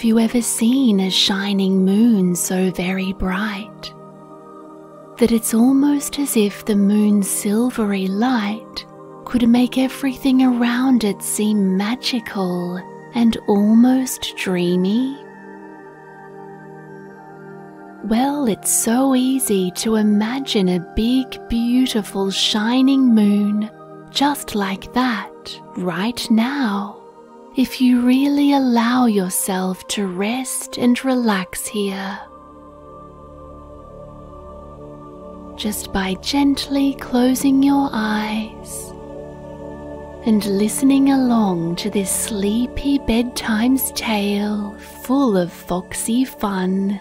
Have you ever seen a shining moon so very bright that it's almost as if the moon's silvery light could make everything around it seem magical and almost dreamy? Well, it's so easy to imagine a big, beautiful, shining moon just like that right now if you really allow yourself to rest and relax here. Just by gently closing your eyes and listening along to this sleepy bedtime's tale full of foxy fun.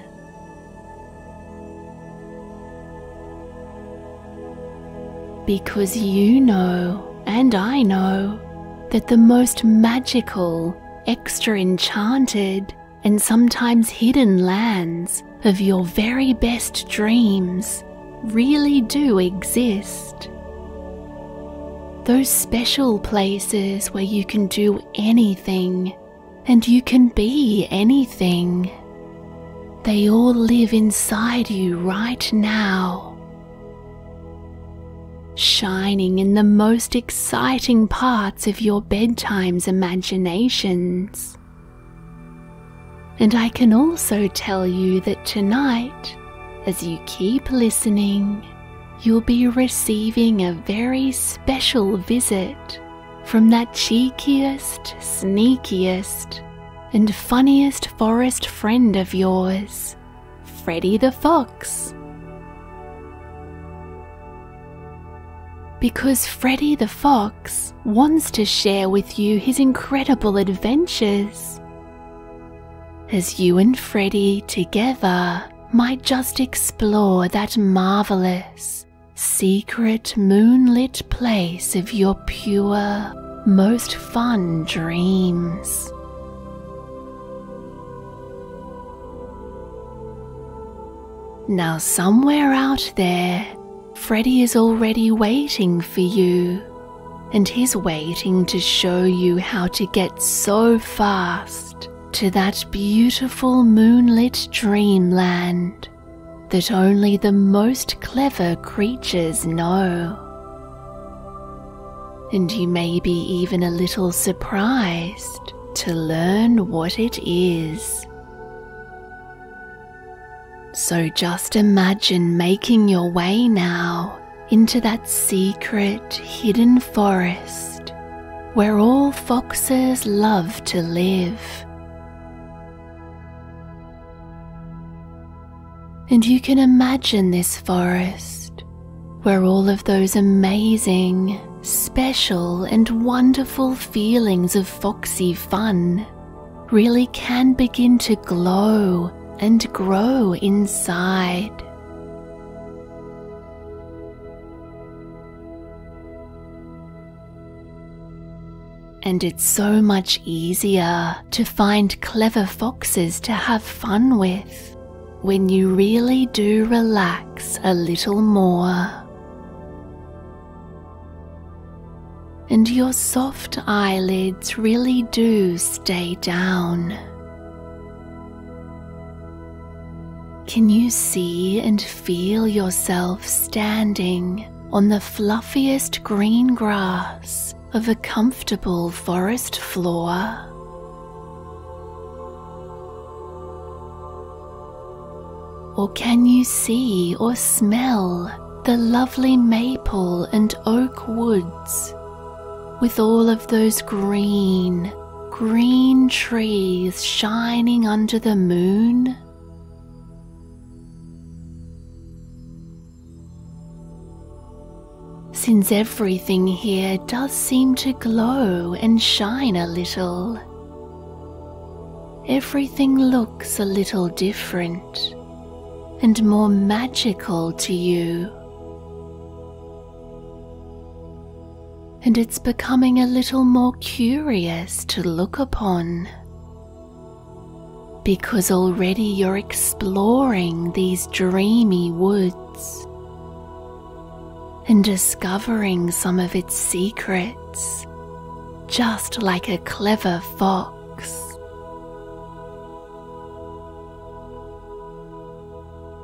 Because you know, and I know, that the most magical, extra enchanted, and sometimes hidden lands of your very best dreams really do exist. Those special places where you can do anything and you can be anything. They all live inside you right now shining in the most exciting parts of your bedtime's imaginations. And I can also tell you that tonight, as you keep listening, you'll be receiving a very special visit from that cheekiest, sneakiest, and funniest forest friend of yours, Freddie the Fox. Because Freddie the Fox wants to share with you his incredible adventures. As you and Freddie together might just explore that marvelous, secret moonlit place of your pure, most fun dreams. Now, somewhere out there, Freddie is already waiting for you, and he's waiting to show you how to get so fast to that beautiful moonlit dreamland that only the most clever creatures know. And you may be even a little surprised to learn what it is. So just imagine making your way now into that secret hidden forest where all foxes love to live. And you can imagine this forest where all of those amazing, special, and wonderful feelings of foxy fun really can begin to glow and grow inside. And it's so much easier to find clever foxes to have fun with when you really do relax a little more. And your soft eyelids really do stay down. Can you see and feel yourself standing on the fluffiest green grass of a comfortable forest floor? Or can you see or smell the lovely maple and oak woods with all of those green, green trees shining under the moon? Since everything here does seem to glow and shine a little. Everything looks a little different and more magical to you. And it's becoming a little more curious to look upon. Because already you're exploring these dreamy woods and discovering some of its secrets, just like a clever fox.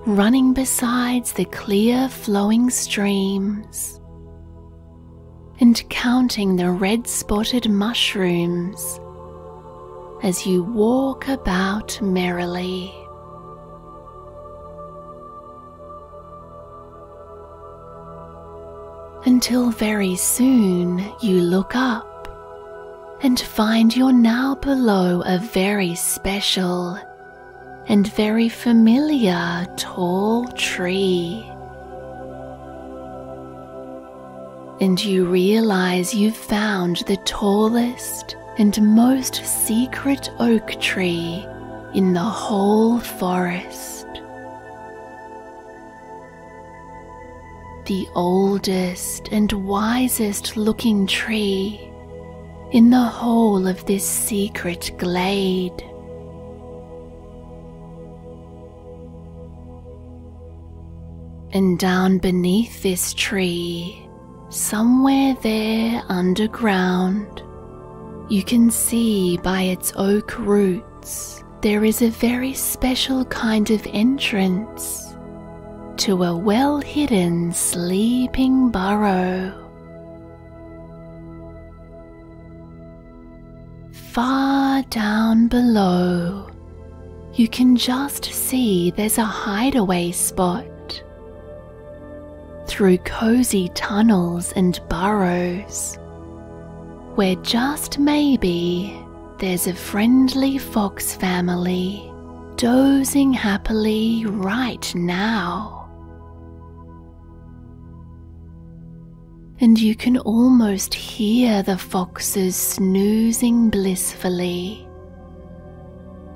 Running besides the clear flowing streams and counting the red spotted mushrooms as you walk about merrily. Until very soon you look up and find you're now below a very special and very familiar tall tree. And you realize you've found the tallest and most secret oak tree in the whole forest. The oldest and wisest looking tree in the whole of this secret glade. And down beneath this tree, somewhere there underground, you can see by its oak roots there is a very special kind of entrance to a well hidden sleeping burrow. Far down below, you can just see there's a hideaway spot through cozy tunnels and burrows, where just maybe there's a friendly fox family dozing happily right now. And you can almost hear the foxes snoozing blissfully,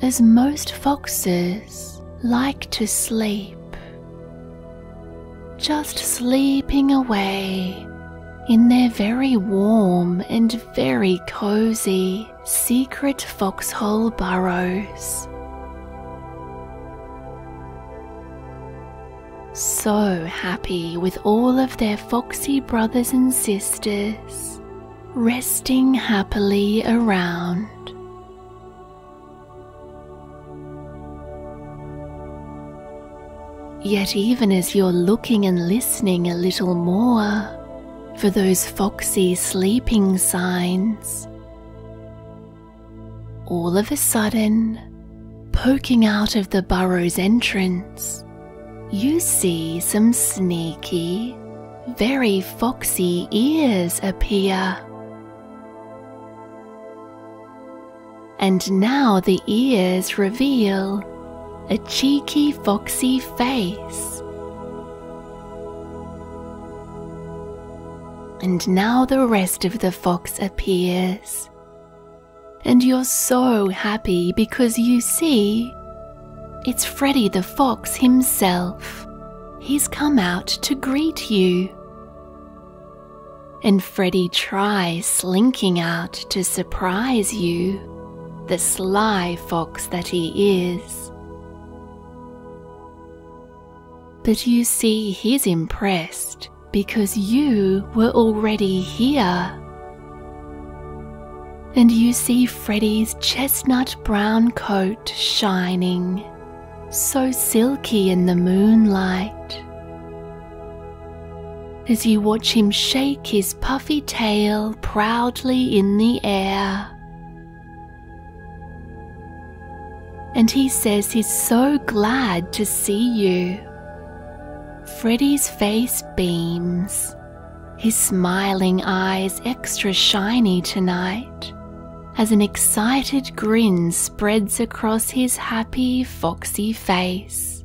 as most foxes like to sleep just sleeping away in their very warm and very cozy secret foxhole burrows. So happy with all of their foxy brothers and sisters resting happily around. Yet, even as you're looking and listening a little more for those foxy sleeping signs, all of a sudden, poking out of the burrow's entrance, you see some sneaky, very foxy ears appear. And now the ears reveal a cheeky, foxy face. And now the rest of the fox appears. And you're so happy because you see, it's Freddie the Fox himself. He's come out to greet you. And Freddie tries slinking out to surprise you, the sly fox that he is. But you see, he's impressed because you were already here. And you see Freddie's chestnut brown coat shining, so silky in the moonlight. As you watch him shake his puffy tail proudly in the air. And he says he's so glad to see you. Freddie's face beams, his smiling eyes extra shiny tonight, as an excited grin spreads across his happy, foxy face.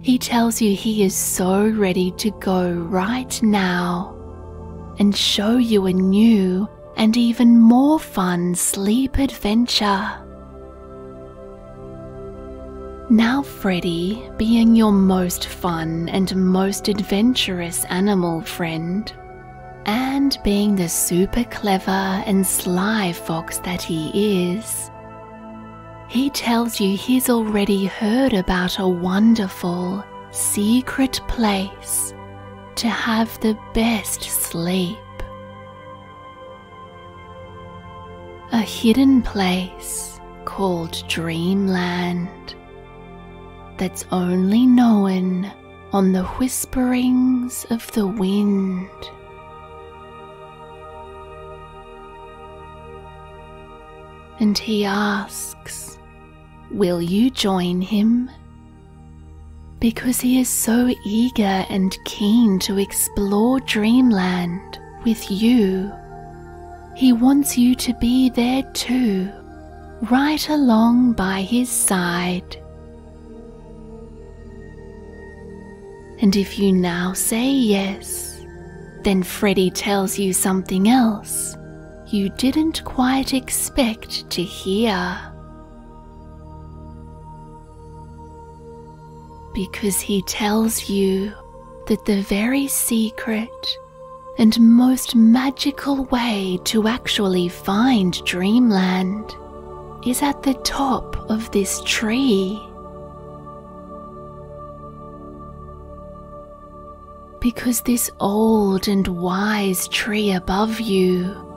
He tells you he is so ready to go right now and show you a new and even more fun sleep adventure. Now, Freddie, being your most fun and most adventurous animal friend, and being the super clever and sly fox that he is, he tells you he's already heard about a wonderful, secret place to have the best sleep. A hidden place called Dreamland that's only known on the whisperings of the wind. And he asks, Will you join him? Because he is so eager and keen to explore Dreamland with you. He wants you to be there too, right along by his side. And if you now say yes, then Freddie tells you something else you didn't quite expect to hear. Because he tells you that the very secret and most magical way to actually find Dreamland is at the top of this tree. because this old and wise tree above you,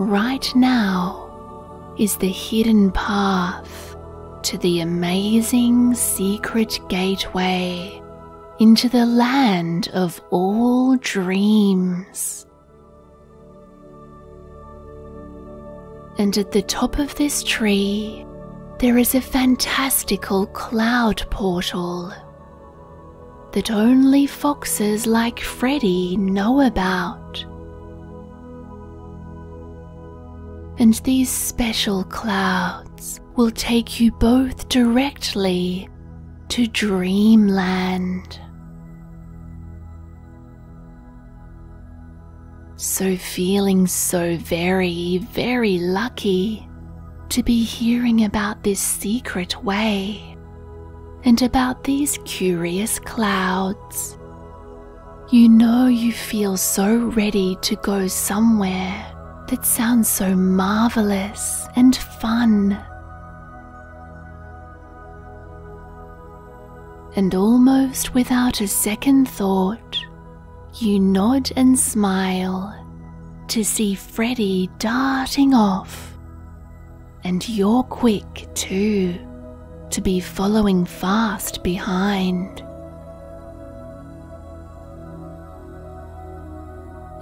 right now, is the hidden path to the amazing secret gateway into the land of all dreams. And at the top of this tree, there is a fantastical cloud portal that only foxes like Freddie know about. And these special clouds will take you both directly to Dreamland. So, feeling so very, very lucky to be hearing about this secret way and about these curious clouds. You know you feel so ready to go somewhere that sounds so marvelous and fun. And almost without a second thought, you nod and smile to see Freddie darting off. And you're quick too to be following fast behind.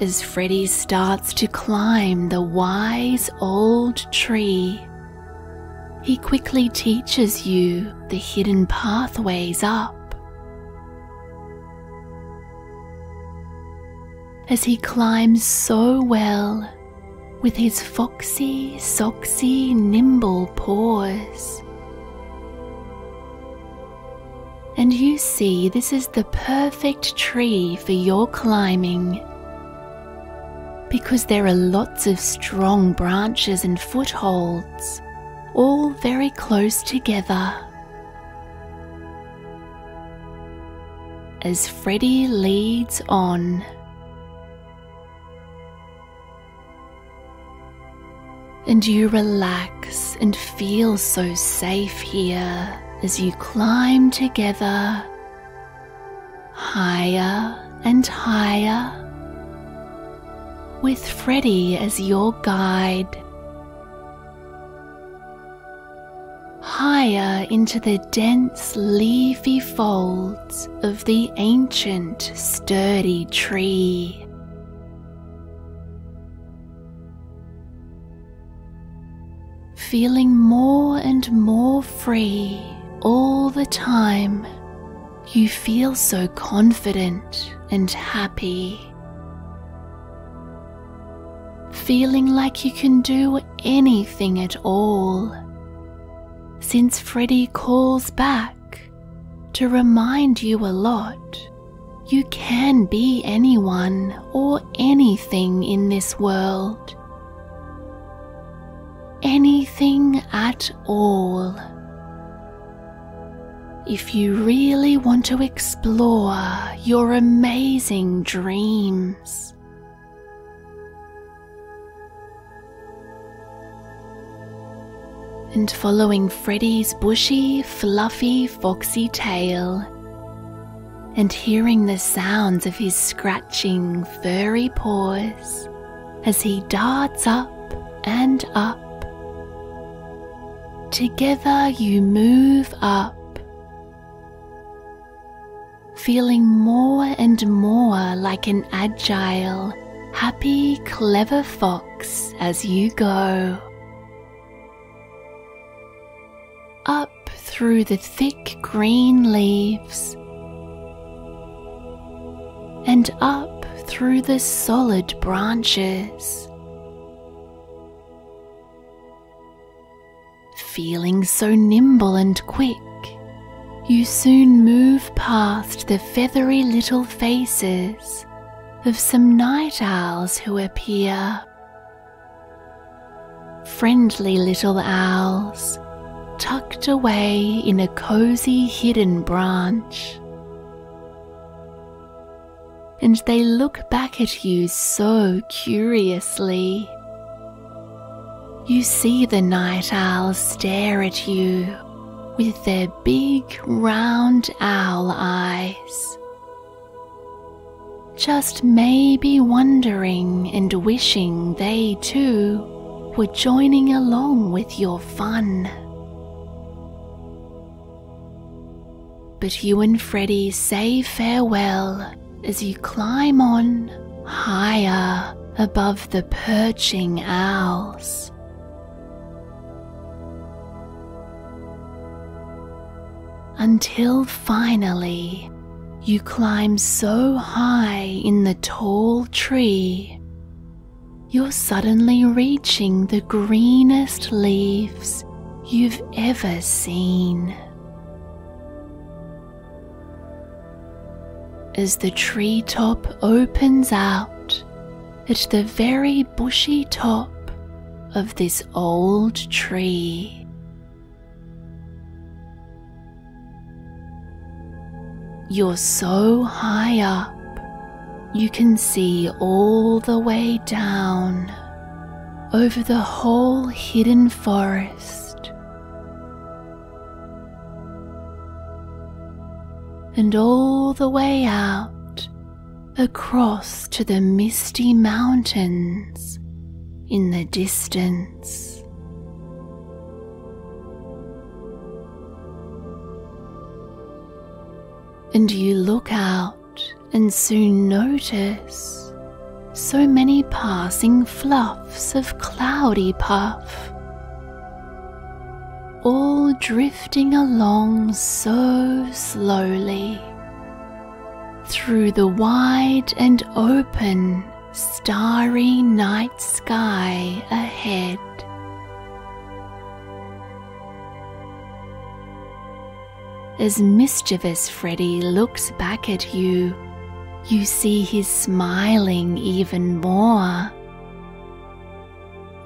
As Freddie starts to climb the wise old tree, he quickly teaches you the hidden pathways up. As he climbs so well with his foxy, soxy, nimble paws. and you see this is the perfect tree for your climbing because there are lots of strong branches and footholds, all very close together. As Freddie leads on, and you relax and feel so safe here as you climb together higher and higher with Freddie as your guide. Higher into the dense leafy folds of the ancient sturdy tree. Feeling more and more free all the time, you feel so confident and happy. Feeling like you can do anything at all. Since Freddie calls back to remind you a lot, you can be anyone or anything in this world. Anything at all if you really want to explore your amazing dreams. And following Freddie's bushy, fluffy, foxy tail, and hearing the sounds of his scratching, furry paws as he darts up and up Together you move up, feeling more and more like an agile, happy, clever fox as you go. Up through the thick green leaves and up through the solid branches. Feeling so nimble and quick, you soon move past the feathery little faces of some night owls who appear. Friendly little owls tucked away in a cozy hidden branch and they look back at you so curiously. You see the night owls stare at you with their big round owl eyes. Just maybe wondering and wishing they too were joining along with your fun. But you and Freddie say farewell as you climb on higher above the perching owls. Until finally you climb so high in the tall tree, you're suddenly reaching the greenest leaves you've ever seen. As the treetop opens out at the very bushy top of this old tree. You're so high up, you can see all the way down over the whole hidden forest and all the way out across to the misty mountains in the distance. And you look out and soon notice so many passing fluffs of cloudy puff all drifting along so slowly through the wide and open starry night sky ahead. As mischievous Freddie looks back at you, you see he's smiling even more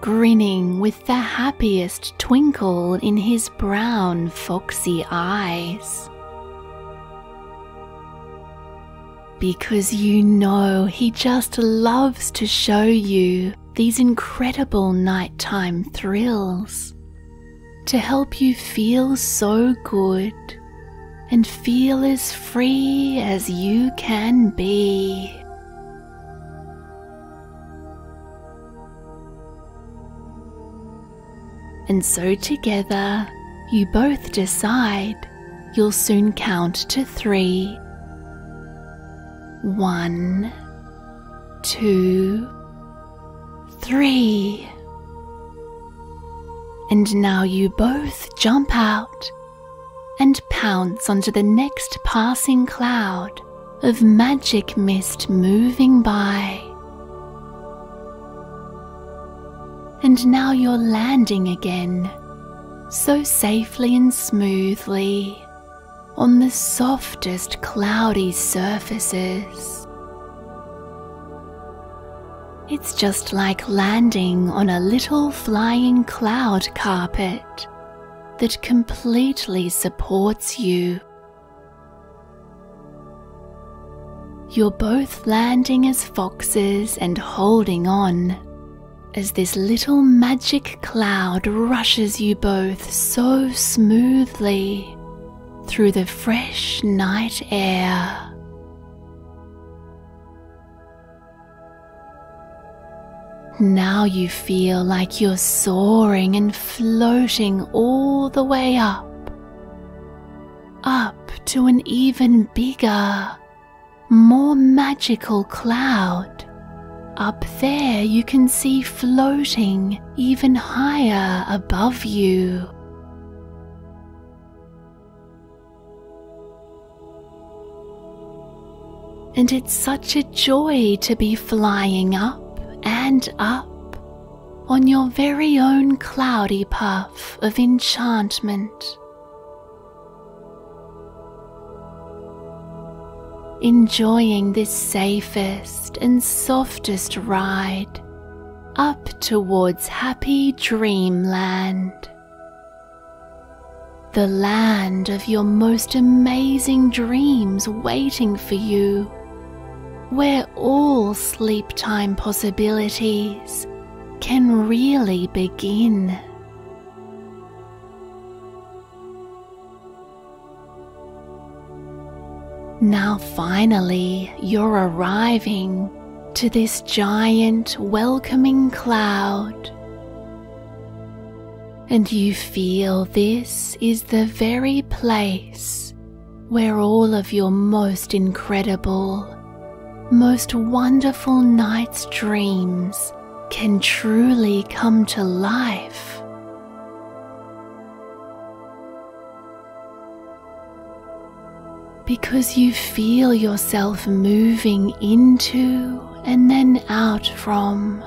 grinning with the happiest twinkle in his brown, foxy eyes. Because you know he just loves to show you these incredible nighttime thrills to help you feel so good and feel as free as you can be. And so together, you both decide you'll soon count to three. One, two, three. And now you both jump out and pounce onto the next passing cloud of magic mist moving by. And now you're landing again, so safely and smoothly on the softest cloudy surfaces. It's just like landing on a little flying cloud carpet that completely supports you. You're both landing as foxes and holding on as this little magic cloud rushes you both so smoothly through the fresh night air. now you feel like you're soaring and floating all the way up, up to an even bigger, more magical cloud. Up there, you can see floating even higher above you. And it's such a joy to be flying up and up on your very own cloudy puff of enchantment. Enjoying this safest and softest ride up towards happy dreamland. The land of your most amazing dreams waiting for you where all sleep time possibilities can really begin. Now, finally, you're arriving to this giant welcoming cloud. And you feel this is the very place where all of your most incredible most wonderful night's dreams can truly come to life. Because you feel yourself moving into and then out from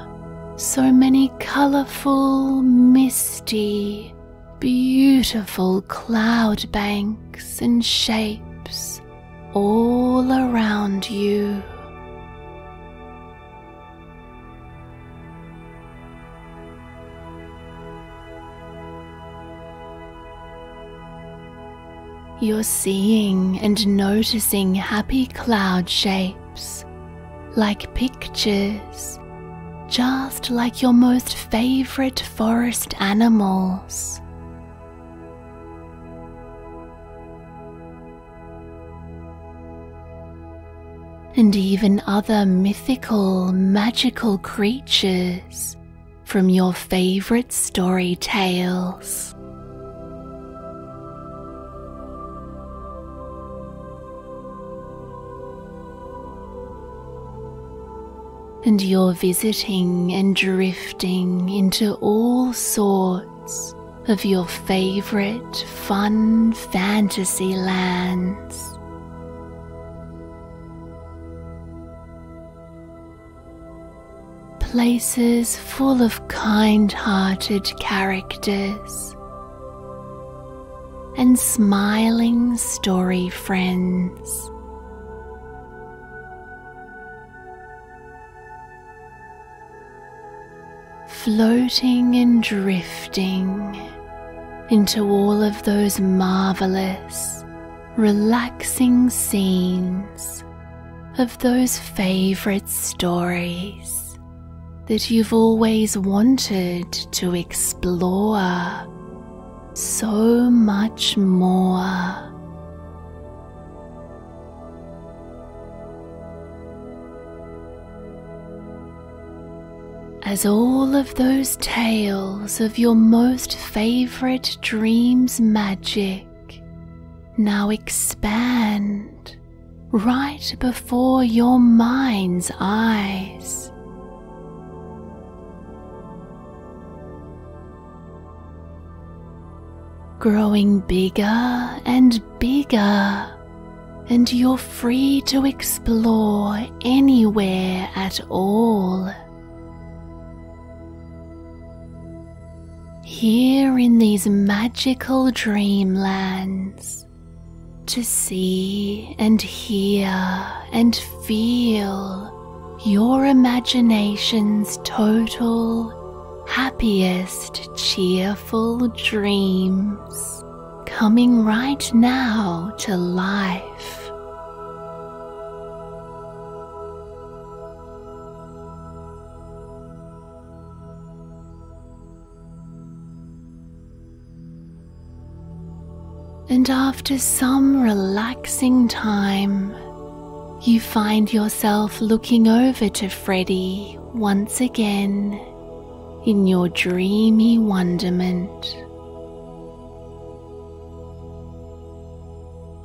so many colorful, misty, beautiful cloud banks and shapes all around you. You're seeing and noticing happy cloud shapes, like pictures, just like your most favorite forest animals. And even other mythical, magical creatures from your favorite story tales. And you're visiting and drifting into all sorts of your favorite fun fantasy lands. Places full of kind hearted characters and smiling story friends. Floating and drifting into all of those marvelous, relaxing scenes of those favorite stories that you've always wanted to explore so much more. As all of those tales of your most favorite dreams magic now expand right before your mind's eyes. Growing bigger and bigger, and you're free to explore anywhere at all. Here in these magical dreamlands to see and hear and feel your imagination's total, happiest, cheerful dreams coming right now to life. And after some relaxing time, you find yourself looking over to Freddie once again in your dreamy wonderment.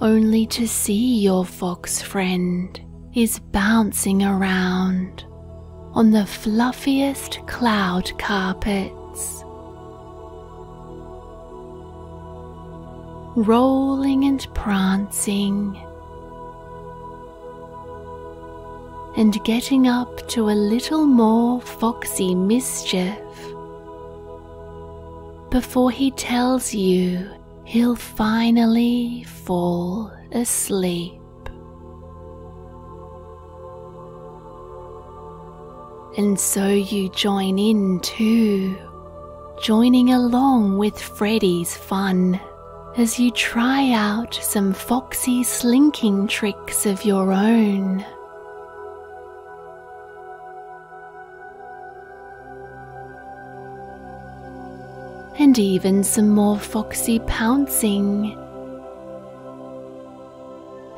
Only to see your fox friend is bouncing around on the fluffiest cloud carpets, rolling and prancing, and getting up to a little more foxy mischief before he tells you he'll finally fall asleep. And so you join in too, joining along with Freddie's fun as you try out some foxy slinking tricks of your own. And even some more foxy pouncing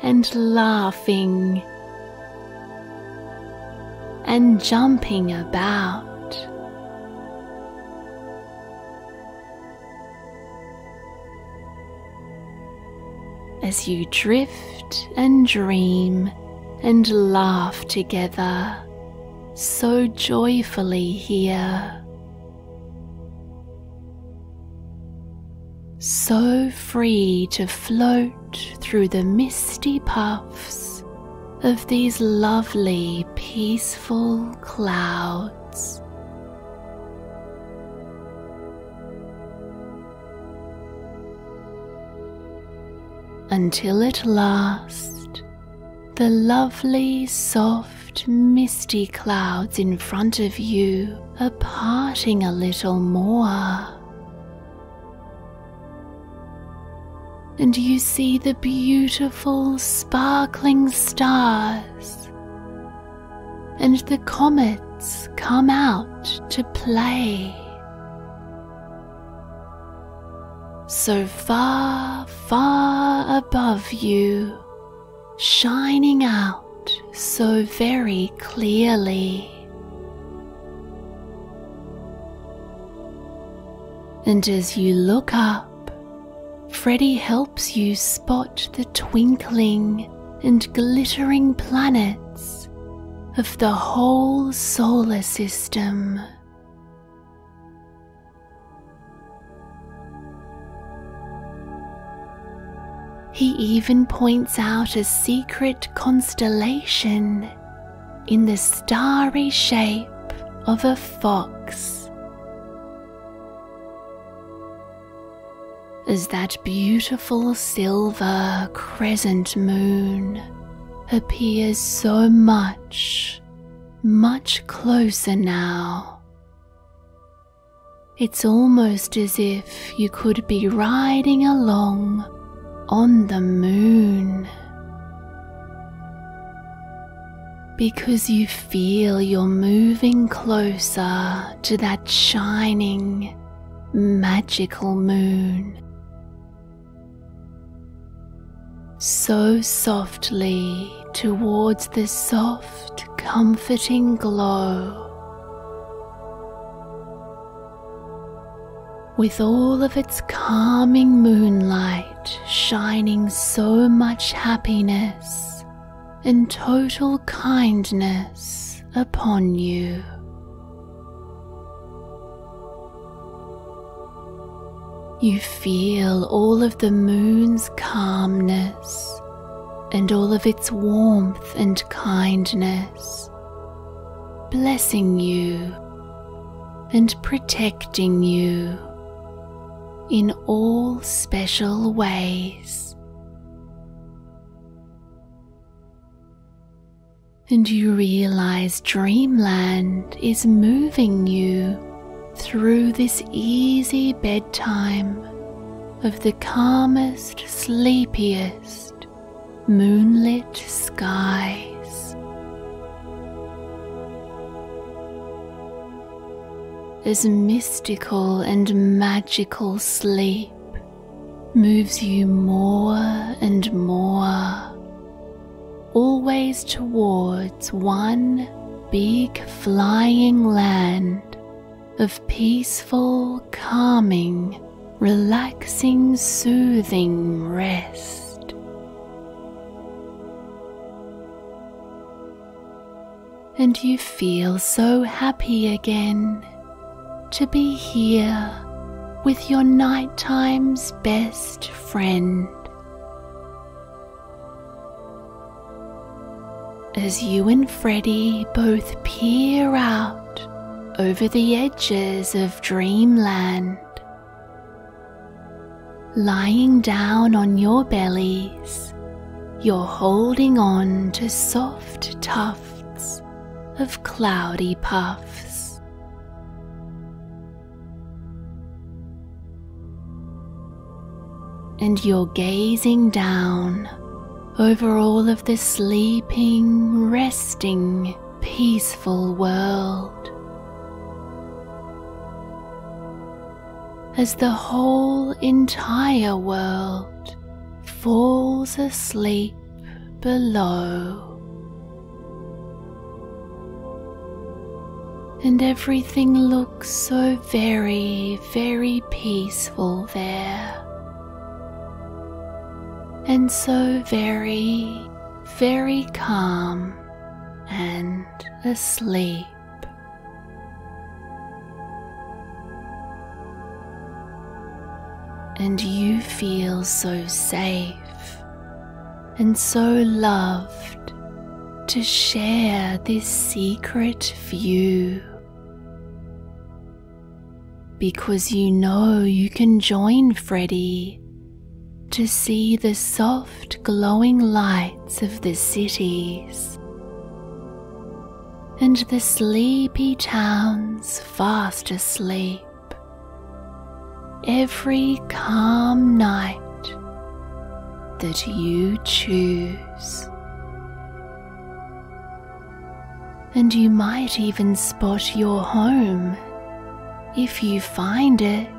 and laughing and jumping about. As you drift and dream and laugh together so joyfully here. So free to float through the misty puffs of these lovely, peaceful clouds. Until at last, the lovely, soft, misty clouds in front of you are parting a little more. and you see the beautiful sparkling stars, and the comets come out to play. So far, far above you, shining out so very clearly. And as you look up, Freddie helps you spot the twinkling and glittering planets of the whole solar system. He even points out a secret constellation in the starry shape of a fox. as that beautiful silver crescent moon appears so much, much closer now. It's almost as if you could be riding along on the moon. Because you feel you're moving closer to that shining, magical moon so softly towards the soft, comforting glow. With all of its calming moonlight shining so much happiness and total kindness upon you. You feel all of the moon's calmness and all of its warmth and kindness, blessing you and protecting you in all special ways. And you realize Dreamland is moving you through this easy bedtime of the calmest, sleepiest moonlit skies. As mystical and magical sleep. Moves you more and more, always towards one big flying land of peaceful, calming, relaxing, soothing rest. And you feel so happy again to be here with your nighttime's best friend. As you and Freddie both peer out over the edges of dreamland, lying down on your bellies, you're holding on to soft tufts of cloudy puffs. And you're gazing down over all of the sleeping, resting, peaceful world. As the whole entire world falls asleep below. And everything looks so very, very peaceful there and so very, very calm and asleep. And you feel so safe and so loved to share this secret view. Because you know you can join Freddie to see the soft glowing lights of the cities and the sleepy towns fast asleep every calm night that you choose. And you might even spot your home if you find it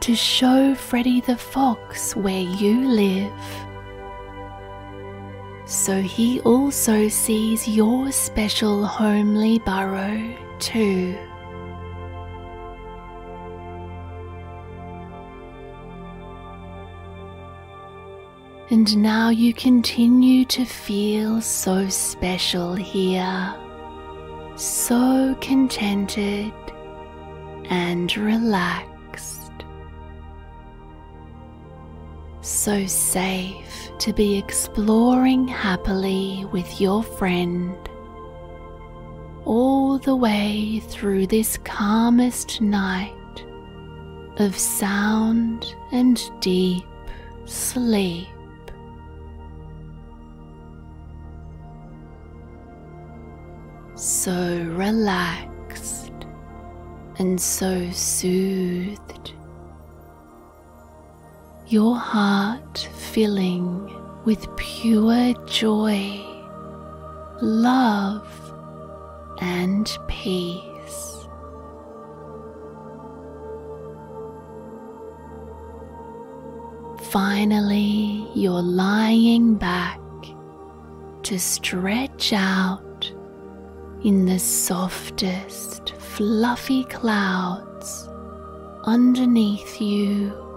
to show Freddie the Fox where you live. So he also sees your special homely burrow too. And now you continue to feel so special here, so contented and relaxed. So safe to be exploring happily with your friend all the way through this calmest night of sound and deep sleep. So relaxed and so soothed your heart filling with pure joy, love, and peace. Finally, you're lying back to stretch out in the softest, fluffy clouds underneath you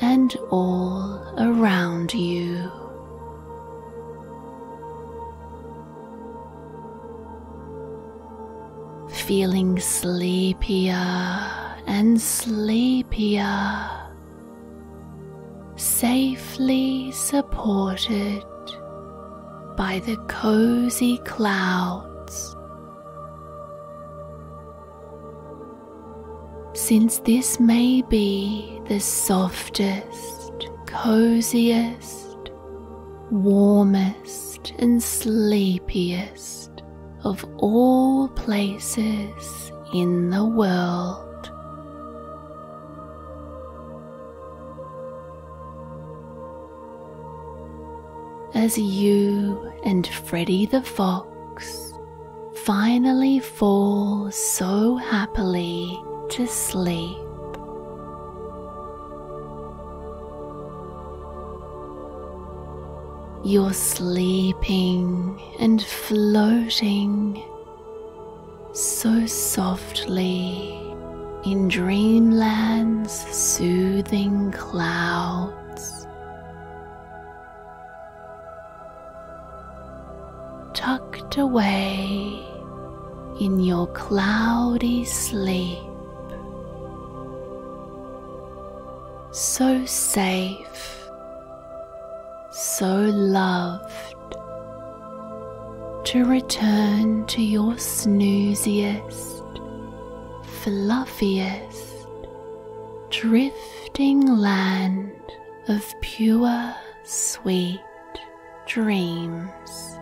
and all around you. Feeling sleepier and sleepier, safely supported by the cozy clouds. Since this may be the softest, coziest, warmest, and sleepiest of all places in the world. As you and Freddie the Fox finally fall so happily to sleep. You're sleeping and floating so softly in dreamland's soothing clouds. Tucked away in your cloudy sleep, so safe, so loved to return to your snooziest, fluffiest, drifting land of pure, sweet dreams.